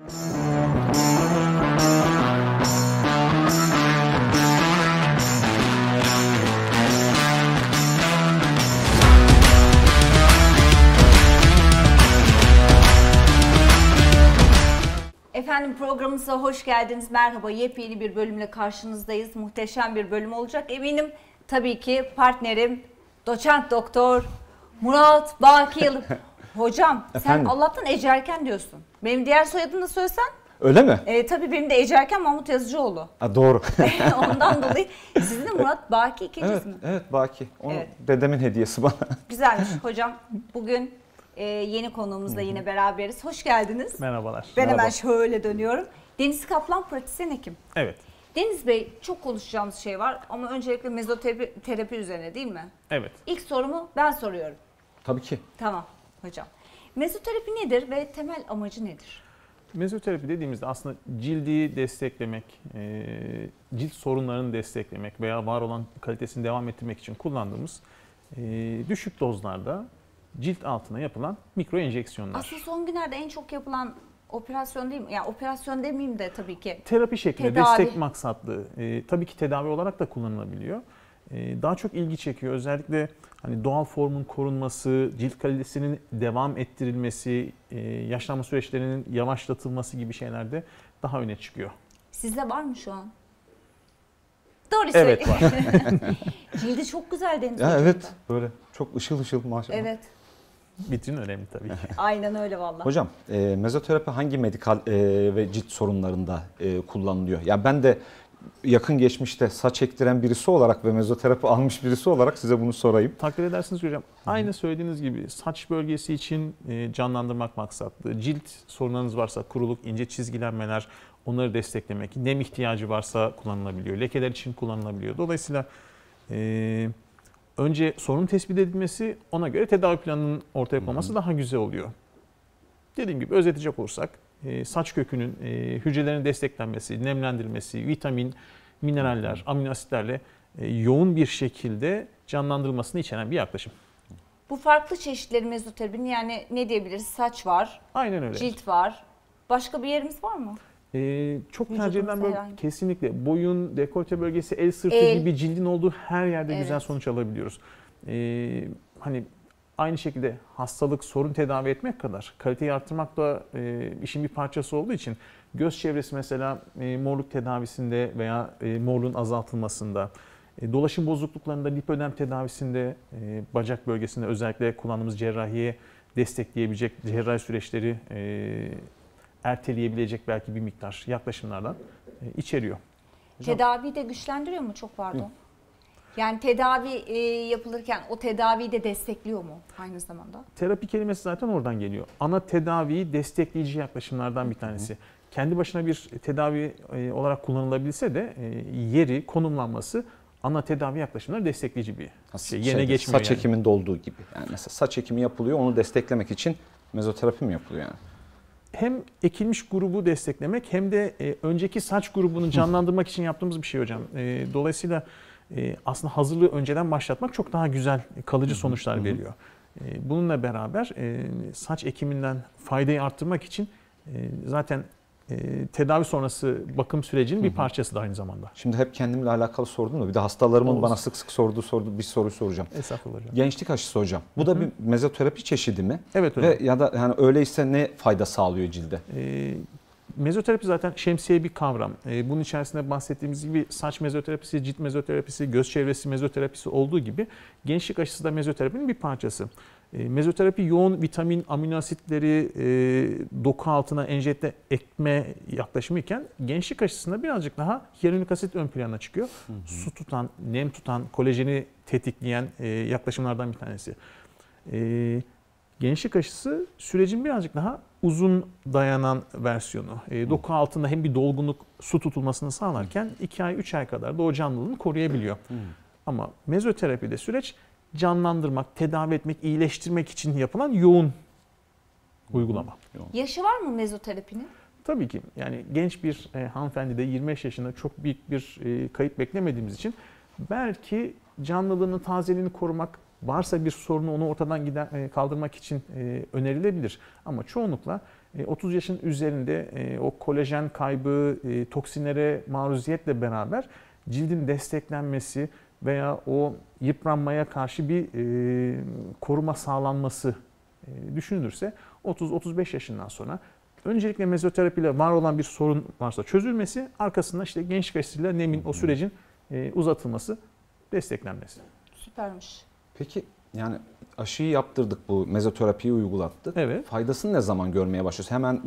Efendim programımıza hoş geldiniz. Merhaba. Yepyeni bir bölümle karşınızdayız. Muhteşem bir bölüm olacak. Eminim tabii ki partnerim doçent doktor Murat Baki Yıldız. Hocam Efendim? sen Allah'tan Ecerken diyorsun. Benim diğer soyadımı da söylesen. Öyle mi? E, tabii benim de Ecerken Mahmut Yazıcıoğlu. Ha, doğru. Ondan dolayı sizin de Murat Baki ikincisi evet, mi? evet Baki. Onu Evet. dedemin hediyesi bana. Güzelmiş hocam. Bugün e, yeni konuğumuzla yine beraberiz. Hoş geldiniz. Merhabalar. Ben Merhaba. hemen şöyle dönüyorum. Deniz Kaplan pratisyen hekim. Evet. Deniz Bey çok konuşacağımız şey var ama öncelikle mezoterapi terapi üzerine değil mi? Evet. İlk sorumu ben soruyorum. Tabii ki. Tamam hocam. Mezoterapi nedir ve temel amacı nedir? Mezoterapi dediğimizde aslında cildi desteklemek, e, cilt sorunlarını desteklemek veya var olan kalitesini devam ettirmek için kullandığımız e, düşük dozlarda cilt altına yapılan mikro enjeksiyonlar. Aslında son günlerde en çok yapılan operasyon değil mi? Yani operasyon demeyeyim de tabii ki. Terapi şeklinde Tedavi. destek maksatlı e, tabii ki tedavi olarak da kullanılabiliyor. E, daha çok ilgi çekiyor. Özellikle hani doğal formun korunması, cilt kalitesinin devam ettirilmesi, e, yaşlanma süreçlerinin yavaşlatılması gibi şeylerde daha öne çıkıyor. Sizde var mı şu an? Doğru Evet, söyleyeyim. Cildi çok güzel Deniz Ya evet böyle çok ışıl ışıl maşallah. Evet. Vitrin önemli tabii ki. Aynen öyle vallahi. Hocam e, mezoterapi hangi medikal e, ve cilt sorunlarında e, kullanılıyor? Ya ben de yakın geçmişte saç ektiren birisi olarak ve mezoterapi almış birisi olarak size bunu sorayım. Takdir edersiniz hocam. Aynı söylediğiniz gibi saç bölgesi için e, canlandırmak maksatlı. Cilt sorunlarınız varsa kuruluk, ince çizgilenmeler onları desteklemek. Nem ihtiyacı varsa kullanılabiliyor. Lekeler için kullanılabiliyor. Dolayısıyla e, önce sorun tespit edilmesi ona göre tedavi planının ortaya konması daha güzel oluyor. Dediğim gibi özetleyecek olursak saç kökünün e, hücrelerin desteklenmesi, nemlendirilmesi, vitamin, mineraller, amino asitlerle e, yoğun bir şekilde canlandırılmasını içeren bir yaklaşım. Bu farklı çeşitleri mezoterapinin yani ne diyebiliriz? Saç var, Aynen öyle. cilt var. Başka bir yerimiz var mı? E, çok tercih Vücudumuzda edilen bölge herhangi- kesinlikle boyun, dekolte bölgesi, el sırtı El. gibi cildin olduğu her yerde güzel Evet. sonuç alabiliyoruz. E, hani aynı şekilde hastalık, sorun tedavi etmek kadar kaliteyi arttırmak da e, işin bir parçası olduğu için göz çevresi mesela e, morluk tedavisinde veya e, morluğun azaltılmasında, e, dolaşım bozukluklarında lipödem tedavisinde, e, bacak bölgesinde özellikle kullandığımız cerrahiye destekleyebilecek cerrahi süreçleri e, erteleyebilecek belki bir miktar yaklaşımlardan e, içeriyor. Hocam- Tedaviyi de güçlendiriyor mu? Çok pardon. Yani tedavi e, yapılırken o tedaviyi de destekliyor mu aynı zamanda? Terapi kelimesi zaten oradan geliyor. Ana tedaviyi destekleyici yaklaşımlardan bir tanesi. Kendi başına bir tedavi e, olarak kullanılabilse de e, yeri, konumlanması ana tedavi yaklaşımları destekleyici bir şey. Şeyde, geçmiyor Saç yani. ekiminde olduğu gibi. Yani mesela saç ekimi yapılıyor onu desteklemek için mezoterapi mi yapılıyor yani? Hem ekilmiş grubu desteklemek hem de e, önceki saç grubunu canlandırmak için yaptığımız bir şey hocam. E, dolayısıyla aslında hazırlığı önceden başlatmak çok daha güzel, kalıcı sonuçlar veriyor. E, bununla beraber e, saç ekiminden faydayı arttırmak için e, zaten e, tedavi sonrası bakım sürecinin bir parçası da aynı zamanda. Şimdi hep kendimle alakalı sordum da bir de hastalarımın Olsun. bana sık sık sorduğu sorduğu bir soru soracağım. Estağfurullah hocam. Gençlik aşısı hocam. Bu da bir mezoterapi çeşidi mi? Evet hocam. Ve ya da yani öyleyse ne fayda sağlıyor cilde? E, mezoterapi zaten şemsiye bir kavram. E, bunun içerisinde bahsettiğimiz gibi saç mezoterapisi, cilt mezoterapisi, göz çevresi mezoterapisi olduğu gibi gençlik aşısı da mezoterapinin bir parçası. E, mezoterapi yoğun vitamin, amino asitleri e, doku altına enjekte etme yaklaşımı iken gençlik aşısında birazcık daha hyaluronik asit ön plana çıkıyor. Su tutan, nem tutan, kolajeni tetikleyen e, yaklaşımlardan bir tanesi. E, gençlik aşısı sürecin birazcık daha uzun dayanan versiyonu. E, doku altında hem bir dolgunluk, su tutulmasını sağlarken 2 ay, 3 ay kadar da o canlılığını koruyabiliyor. Ama mezoterapide süreç canlandırmak, tedavi etmek, iyileştirmek için yapılan yoğun uygulama. Yaşı var mı mezoterapinin? Tabii ki yani genç bir e, hanımefendi de 25 yaşında çok büyük bir e, kayıp beklemediğimiz için belki canlılığını, tazeliğini korumak, varsa bir sorunu onu ortadan gider, e, kaldırmak için e, önerilebilir. Ama çoğunlukla E, 30 yaşın üzerinde e, o kolajen kaybı, e, toksinlere maruziyetle beraber cildin desteklenmesi veya o yıpranmaya karşı bir e, koruma sağlanması e, düşünülürse 30-35 yaşından sonra öncelikle mezoterapiyle var olan bir sorun varsa çözülmesi, arkasında işte gençlik aşısıyla nemin o sürecin e, uzatılması, desteklenmesi. Süpermiş. Peki yani aşıyı yaptırdık bu mezoterapiyi uygulattık. Evet. Faydasını ne zaman görmeye başlıyoruz? Hemen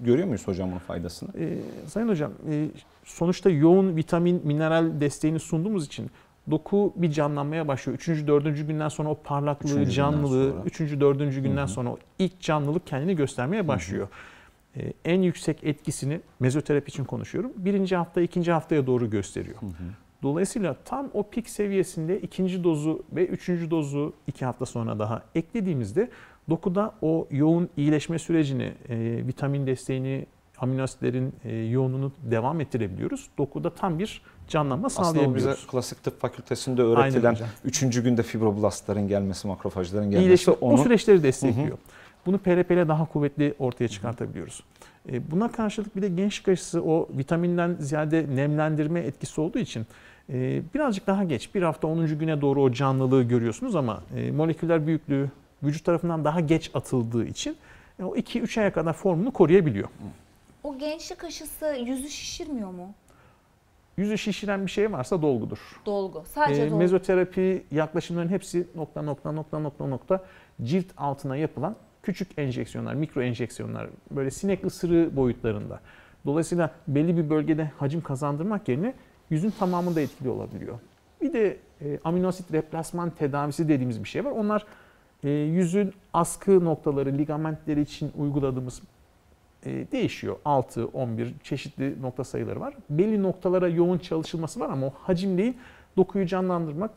görüyor muyuz hocam bunun faydasını? Ee, Sayın Hocam, e, sonuçta yoğun vitamin, mineral desteğini sunduğumuz için doku bir canlanmaya başlıyor. Üçüncü, dördüncü günden sonra o parlaklığı, Üçüncü canlılığı, sonra. üçüncü, dördüncü günden Hı hı. sonra o ilk canlılık kendini göstermeye başlıyor. Ee, en yüksek etkisini mezoterapi için konuşuyorum. Birinci hafta, ikinci haftaya doğru gösteriyor. Hı hı. Dolayısıyla tam o pik seviyesinde ikinci dozu ve üçüncü dozu iki hafta sonra daha eklediğimizde dokuda o yoğun iyileşme sürecini, e, vitamin desteğini, amino asitlerin e, yoğunluğunu devam ettirebiliyoruz. Dokuda tam bir canlanma Aslında o bize sağlayabiliyoruz. klasik tıp fakültesinde öğretilen hocam. üçüncü günde fibroblastların gelmesi, makrofajların gelmesi İyileşme, onu o süreçleri destekliyor. Bunu PRP ile daha kuvvetli ortaya çıkartabiliyoruz. E, Buna karşılık bir de gençlik aşısı o vitaminden ziyade nemlendirme etkisi olduğu için e, birazcık daha geç, bir hafta 10. güne doğru o canlılığı görüyorsunuz ama e, moleküler büyüklüğü vücut tarafından daha geç atıldığı için o 2-3 aya kadar formunu koruyabiliyor. O gençlik aşısı yüzü şişirmiyor mu? Yüzü şişiren bir şey varsa dolgudur. Dolgu. Sadece E, dolgu. mezoterapi yaklaşımların hepsi nokta nokta nokta nokta nokta cilt altına yapılan küçük enjeksiyonlar, mikro enjeksiyonlar böyle sinek ısırığı boyutlarında. Dolayısıyla belli bir bölgede hacim kazandırmak yerine yüzün tamamında etkili olabiliyor. Bir de e, aminoasit replasman tedavisi dediğimiz bir şey var. Onlar e, yüzün askı noktaları, ligamentleri için uyguladığımız e, değişiyor. 6, 11 çeşitli nokta sayıları var. Belli noktalara yoğun çalışılması var ama o hacim değil, dokuyu canlandırmak,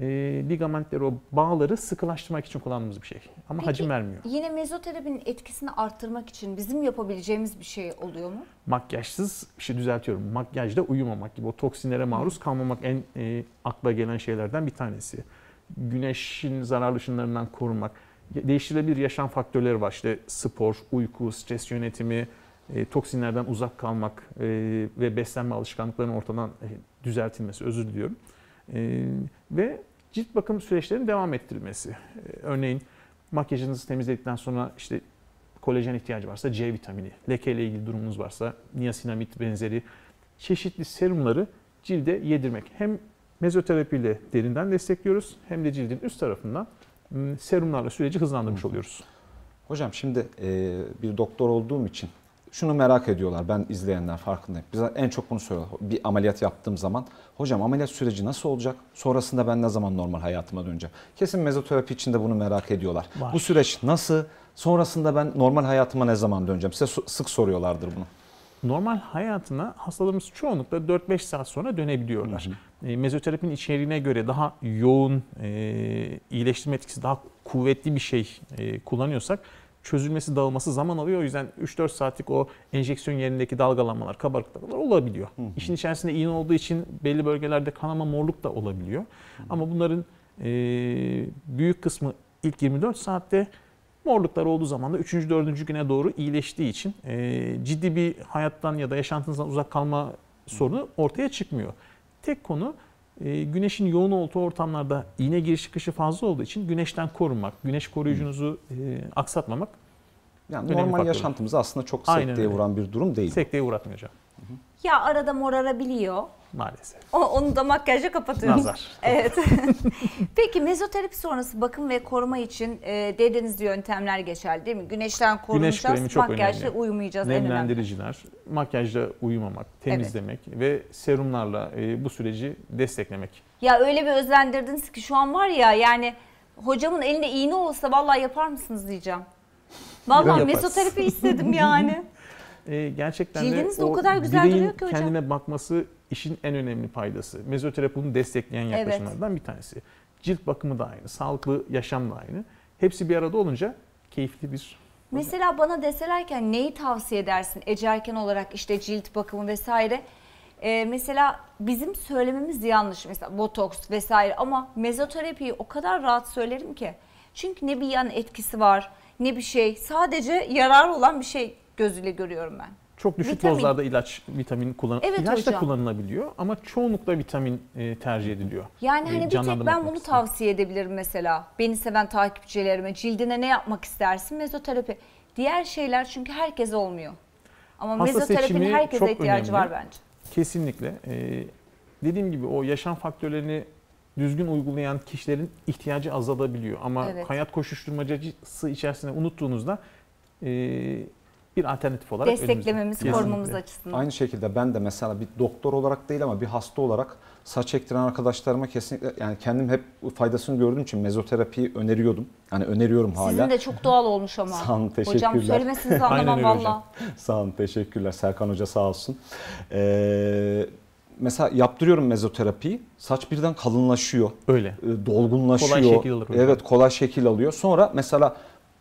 e, ligamentleri, o bağları sıkılaştırmak için kullandığımız bir şey. Ama Peki, hacim vermiyor. Yine mezoterapinin etkisini arttırmak için bizim yapabileceğimiz bir şey oluyor mu? Makyajsız, bir şey düzeltiyorum, makyajda uyumamak gibi o toksinlere maruz kalmamak en e, akla gelen şeylerden bir tanesi. Güneşin zararlı ışınlarından korunmak. Değiştirilebilir yaşam faktörleri var. İşte spor, uyku, stres yönetimi, e, toksinlerden uzak kalmak e, ve beslenme alışkanlıklarının ortadan e, düzeltilmesi, özür diliyorum. E, ve cilt bakım süreçlerinin devam ettirilmesi. E, örneğin makyajınızı temizledikten sonra işte kolajen ihtiyacı varsa C vitamini, lekeyle ilgili durumunuz varsa niasinamid benzeri çeşitli serumları cilde yedirmek. Hem mezoterapiyle derinden destekliyoruz hem de cildin üst tarafından m, serumlarla süreci hızlandırmış oluyoruz. Hocam şimdi e, bir doktor olduğum için şunu merak ediyorlar. Ben izleyenler farkındayım. Bize en çok bunu soruyorlar. Bir ameliyat yaptığım zaman hocam ameliyat süreci nasıl olacak? Sonrasında ben ne zaman normal hayatıma döneceğim? Kesin mezoterapi için de bunu merak ediyorlar. Var. Bu süreç nasıl? Sonrasında ben normal hayatıma ne zaman döneceğim? Size sık soruyorlardır bunu. Normal hayatına hastalarımız çoğunlukla 4-5 saat sonra dönebiliyorlar. E, mezoterapinin içeriğine göre daha yoğun e, iyileştirme etkisi daha kuvvetli bir şey e, kullanıyorsak çözülmesi, dağılması zaman alıyor. O yüzden 3-4 saatlik o enjeksiyon yerindeki dalgalanmalar, kabarıklıklar olabiliyor. İşin içerisinde iğne olduğu için belli bölgelerde kanama, morluk da olabiliyor. Ama bunların e, büyük kısmı ilk 24 saatte morluklar olduğu zaman da 3. 4. güne doğru iyileştiği için e, ciddi bir hayattan ya da yaşantınızdan uzak kalma sorunu ortaya çıkmıyor. Tek konu güneşin yoğun olduğu ortamlarda iğne giriş çıkışı fazla olduğu için güneşten korunmak, güneş koruyucunuzu e, aksatmamak Yani normal yaşantımızı aslında çok Aynen sekteye öyle. vuran bir durum değil. sekteye uğratmıyor hocam Ya arada morarabiliyor. Maalesef. O, onu da makyajla kapatıyoruz. Nazar. Evet. Peki mezoterapi sonrası bakım ve koruma için e, dediğiniz yöntemler geçerli değil mi? Güneşten korunacağız, kremi çok makyajla önemli. uyumayacağız. Nemlendiriciler, makyajla uyumamak, temizlemek ve serumlarla e, bu süreci desteklemek. Ya öyle bir özlendirdiniz ki şu an var ya yani hocamın elinde iğne olsa vallahi yapar mısınız diyeceğim. Vallahi mezoterapi istedim yani. E, gerçekten Cildiniz de de o kadar güzel duruyor ki hocam. kendine bakması işin en önemli paydası. Mezoterapi destekleyen Evet. yaklaşımlardan bir tanesi. Cilt bakımı da aynı, sağlıklı yaşam da aynı. Hepsi bir arada olunca keyifli bir Mesela bana deselerken neyi tavsiye edersin Ecerken olarak işte cilt bakımı vesaire. Ee, mesela bizim söylememiz yanlış mesela botoks vesaire ama mezoterapiyi o kadar rahat söylerim ki. Çünkü ne bir yan etkisi var ne bir şey sadece yarar olan bir şey gözüyle görüyorum ben. Çok düşük Vitamin. dozlarda ilaç, vitamin kullan Evet ilaç da kullanılabiliyor ama çoğunlukla vitamin e, tercih ediliyor. Yani E, hani bir tek ben bunu tavsiye edebilirim mesela. Beni seven takipçilerime cildine ne yapmak istersin? Mezoterapi. Diğer şeyler çünkü herkese olmuyor. Ama Hasta mezoterapinin herkese ihtiyacı önemli. var bence. Kesinlikle. E, dediğim gibi o yaşam faktörlerini düzgün uygulayan kişilerin ihtiyacı azalabiliyor. Ama Evet. hayat koşuşturmacası içerisinde unuttuğunuzda e, bir alternatif olarak Desteklememiz, önümüzde. korumamız Kesinlikle. açısından. Aynı şekilde ben de mesela bir doktor olarak değil ama bir hasta olarak saç ektiren arkadaşlarıma kesinlikle yani kendim hep faydasını gördüğüm için mezoterapiyi öneriyordum. Yani öneriyorum hala. Sizin de çok doğal olmuş ama. Sağ olun, Hocam teşekkürler. söylemesinizi Aynen anlamam hocam. valla. Sağ olun, teşekkürler. Serkan Hoca sağ olsun. Ee, mesela yaptırıyorum mezoterapiyi. Saç birden kalınlaşıyor, Öyle. e, dolgunlaşıyor. Kolay şekil alır hocam. Evet, kolay şekil alıyor. Sonra mesela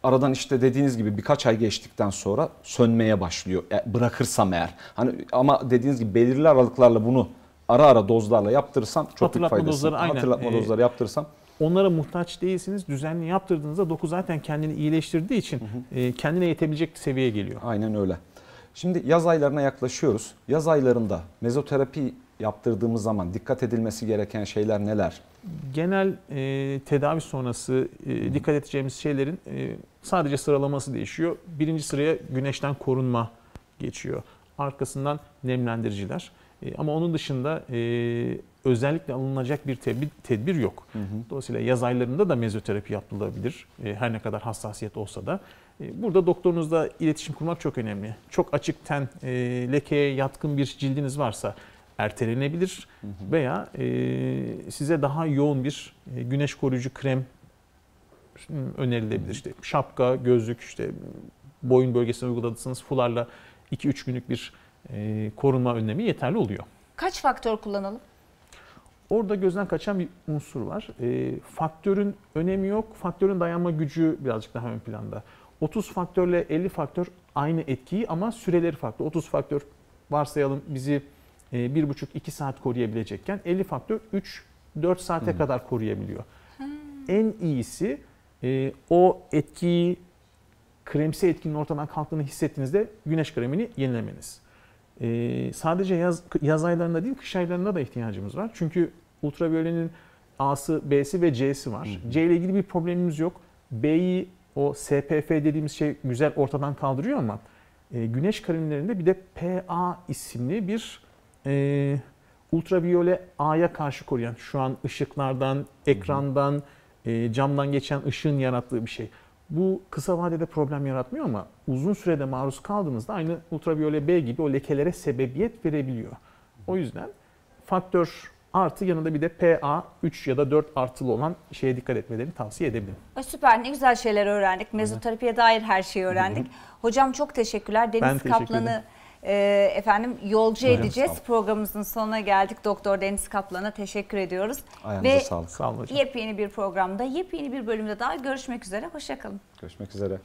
aradan işte dediğiniz gibi birkaç ay geçtikten sonra sönmeye başlıyor. E, bırakırsam eğer. Hani ama dediğiniz gibi belirli aralıklarla bunu ara ara dozlarla yaptırırsam çok büyük faydası. dozları aynen. Hatırlatma Ee, dozları yaptırırsam Onlara muhtaç değilsiniz. Düzenli yaptırdığınızda doku zaten kendini iyileştirdiği için e, kendine yetebilecek seviyeye geliyor. Aynen öyle. Şimdi yaz aylarına yaklaşıyoruz. Yaz aylarında mezoterapi yaptırdığımız zaman dikkat edilmesi gereken şeyler neler? Genel e, tedavi sonrası e, dikkat edeceğimiz şeylerin e, sadece sıralaması değişiyor. Birinci sıraya güneşten korunma geçiyor. Arkasından nemlendiriciler. E, ama onun dışında e, özellikle alınacak bir tedbir, tedbir yok. Dolayısıyla yaz aylarında da mezoterapi yapılabilir. E, her ne kadar hassasiyet olsa da. E, burada doktorunuzla iletişim kurmak çok önemli. Çok açık ten, e, lekeye yatkın bir cildiniz varsa ertelenebilir veya e, size daha yoğun bir e, güneş koruyucu krem önerilebilir. İşte şapka, gözlük, işte boyun bölgesine uyguladıysanız fularla 2-3 günlük bir e, korunma önlemi yeterli oluyor. Kaç faktör kullanalım? Orada gözden kaçan bir unsur var. E, faktörün önemi yok. Faktörün dayanma gücü birazcık daha ön planda. 30 faktörle 50 faktör aynı etkiyi ama süreleri farklı. 30 faktör varsayalım bizi 1,5-2 saat koruyabilecekken 50 faktör 3-4 saate kadar koruyabiliyor. En iyisi e, o etkiyi kremsi etkinin ortadan kalktığını hissettiğinizde güneş kremini yenilemeniz. Ee, sadece yaz, yaz aylarında değil kış aylarında da ihtiyacımız var. Çünkü ultraviyolenin A'sı, B'si ve C'si var. C ile ilgili bir problemimiz yok. B'yi o SPF dediğimiz şey güzel ortadan kaldırıyor ama e, güneş kremlerinde bir de PA isimli bir e, ultraviyole A'ya karşı koruyan şu an ışıklardan, ekrandan, e, camdan geçen ışığın yarattığı bir şey. Bu kısa vadede problem yaratmıyor ama uzun sürede maruz kaldığınızda aynı ultraviyole B gibi o lekelere sebebiyet verebiliyor. O yüzden faktör artı yanında bir de PA 3 ya da 4 artılı olan şeye dikkat etmelerini tavsiye edebilirim. Süper ne güzel şeyler öğrendik. Mezoterapiye dair her şeyi öğrendik. Hocam çok teşekkürler. Deniz Ben teşekkür Kaplan'ı ederim. E, efendim yolcu Hocam, edeceğiz. Programımızın sonuna geldik. Doktor Deniz Kaplan'a teşekkür ediyoruz. Ayağınıza Ve sağlık. Sağ olun hocam. yepyeni bir programda, yepyeni bir bölümde daha görüşmek üzere. Hoşçakalın. Görüşmek üzere.